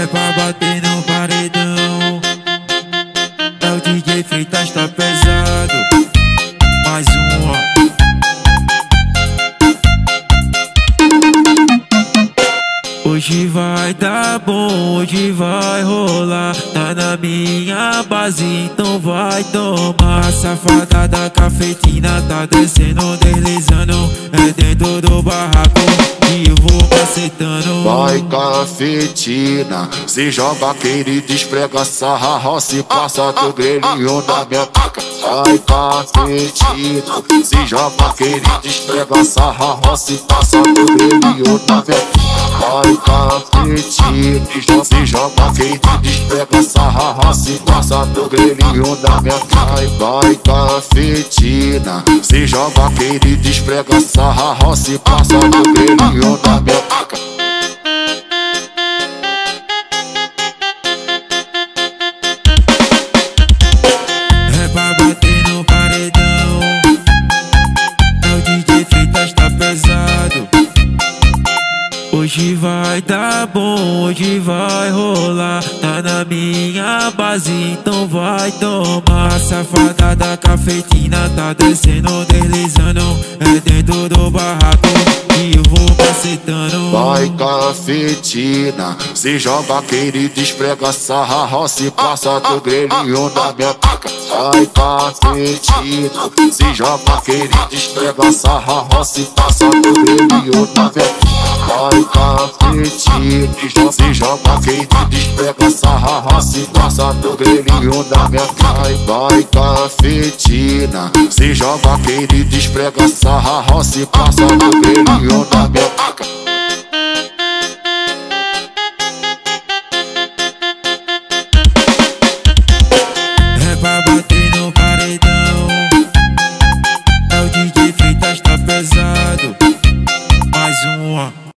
É pra bater no paredão. É o DJ Freitas tá pesado. Mais uma Hoje vai dar bom, hoje vai rolar. Tá na minha base, então vai tomar. Safada da cafetina tá descendo, deslizando. É dentro do barraco e eu vou macetando Vai cafetina, se joga querida, esprega sarra, roça e passa teu grelhinho na minha pica Vai cafetina, se joga querida, esprega sarra, roça e passa teu grelhinho na minha pica Vai cafetina, se joga querida, esprega sarra, roça e passa teu grelhinho na minha pica Vai cafetina, se joga querida, esprega sarra, roça e passa teu grelhinho na dar bom, hoje vai rolar. Tá na minha base, então vai tomar. Safada da cafetina tá descendo, deslizando. É dentro do barraco e eu vou macetando Vai cafetina, se joga querida, esprega sarra, roça e passa teu grelhinho na minha pica Vai cafetina, se joga querida, esprega sarra, roça e passa teu grelhinho na minha pica Vai cafetina, se joga querida, esprega sarra, roça e passa teu grelhinho na minha pica Vai cafetina, se joga querida, esprega sarra, roça e passa teu grelhinho